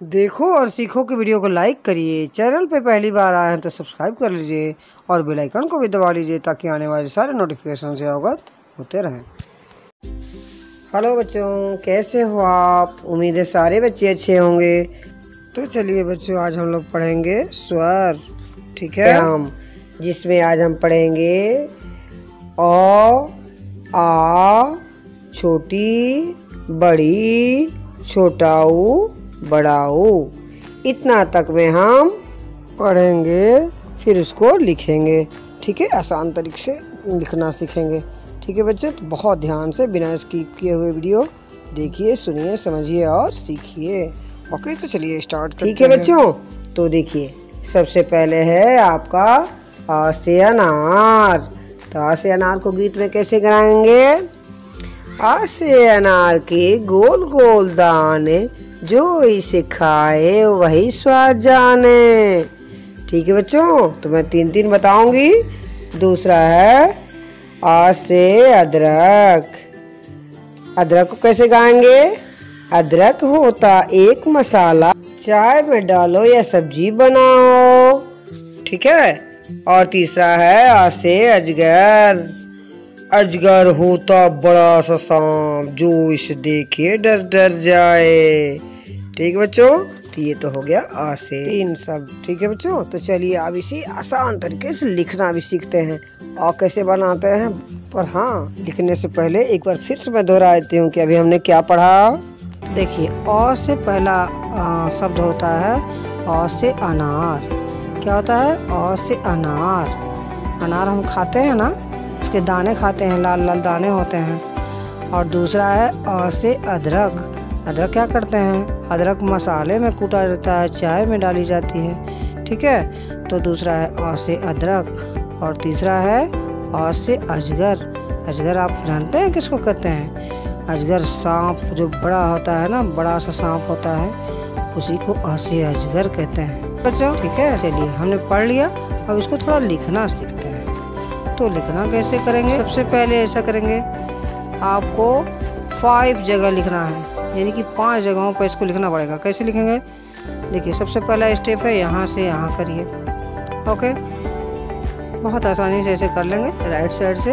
देखो और सीखो कि वीडियो को लाइक करिए। चैनल पे पहली बार आए हैं तो सब्सक्राइब कर लीजिए और बेल आइकन को भी दबा लीजिए ताकि आने वाले सारे नोटिफिकेशन से अवगत होते रहें। हेलो बच्चों कैसे हो आप? उम्मीद है सारे बच्चे अच्छे होंगे। तो चलिए बच्चों आज हम लोग पढ़ेंगे स्वर ठीक है? हम। जिसमें आज हम पढ़ेंगे ओ आ छोटी बड़ी छोटाऊ बढ़ाओ। इतना तक में हम पढ़ेंगे फिर उसको लिखेंगे। ठीक है? आसान तरीके से लिखना सीखेंगे। ठीक है बच्चे? तो बहुत ध्यान से बिना स्किप किए हुए वीडियो देखिए सुनिए समझिए और सीखिए। ओके तो चलिए स्टार्ट ठीक है बच्चों? तो देखिए सबसे पहले है आपका आ से अनार। तो आ से अनार को गीत में कैसे गाएँगे? आ से अनार के गोल गोल दाने जो इसे खाए वही स्वाद जाने। ठीक है बच्चों तो मैं तीन तीन बताऊँगी। दूसरा है आ से अदरक। अदरक को कैसे गाएँगे? अदरक होता एक मसाला। चाय में डालो या सब्ज़ी बनाओ। ठीक है? और तीसरा है आ से अजगर। अजगर होता बड़ा सा सांप, जो इसे देखे डर डर जाए। ठीक है बच्चों? तो ये तो हो गया आ से इन सब, ठीक है बच्चों? तो चलिए अब इसी आसान तरीके से लिखना भी सीखते हैं। और कैसे बनाते हैं? पर हाँ लिखने से पहले एक बार फिर से मैं दोहरा देती हूँ कि अभी हमने क्या पढ़ा। देखिए, अ से पहला शब्द होता है अ से अनार। क्या होता है? अ से अनार। अनार हम खाते हैं ना? उसके दाने खाते हैं लाल लाल दाने होते हैं। और दूसरा है अ से अदरक। अदरक क्या करते हैं? अदरक मसाले में कूटा जाता है, चाय में डाली जाती है, ठीक है? तो दूसरा है अ से अदरक और तीसरा है अ से अजगर। अजगर आप जानते हैं किसको कहते हैं? अजगर सांप जो बड़ा होता है ना, बड़ा सा सांप होता है, उसी को अ से अजगर कहते हैं। बच्चों, ठीक है? चलिए, हमने पढ़ लिया, अब इसको थोड़ा लिखना सीखते हैं। तो लिखना कैसे करेंगे? सबसे पहले ऐसा करेंगे, आपको फाइव जगह लिखना है। यानी कि पाँच जगहों पर इसको लिखना पड़ेगा। कैसे लिखेंगे? देखिए, सबसे पहला स्टेप है, यहाँ से यहाँ करिए। ओके बहुत आसानी से ऐसे कर लेंगे राइट साइड से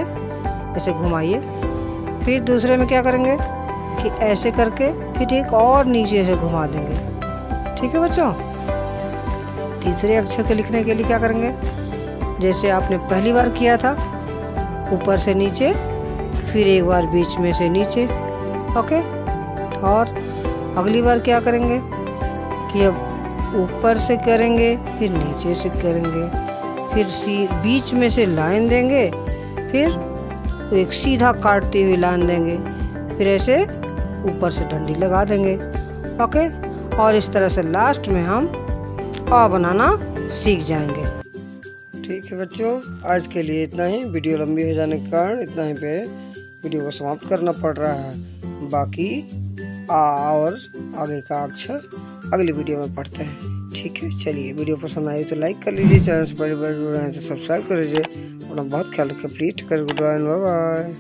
ऐसे घुमाइए। फिर दूसरे में क्या करेंगे? कि ऐसे करके फिर एक और नीचे से घुमा देंगे। ठीक है बच्चों? तीसरे अक्षर के लिखने के लिए क्या करेंगे? जैसे आपने पहली बार किया था, ऊपर से नीचे, फिर एक बार बीच में से नीचे। ओके और अगली बार क्या करेंगे कि अब ऊपर से करेंगे, फिर नीचे से करेंगे, फिर सी, बीच में से लाइन देंगे, फिर एक सीधा काटते हुए लाइन देंगे, फिर ऐसे ऊपर से डंडी लगा देंगे, ओके? और इस तरह से लास्ट में हम आ बनाना सीख जाएँगे। ठीक है बच्चों, आज के लिए इतना ही। वीडियो लंबी हो जाने के कारण इतना ही पे वीडियो को समाप्त करना पड़ रहा है। बाकी आ, और आगे का अक्षर अगली वीडियो में पढ़ते हैं। ठीक है? चलिए, वीडियो पसंद आई तो लाइक कर लीजिए, चैनल से बड़े बड़े सब्सक्राइब कर लीजिए। अपना बहुत ख्याल रखें प्लीज़ कर गुड बाय बाय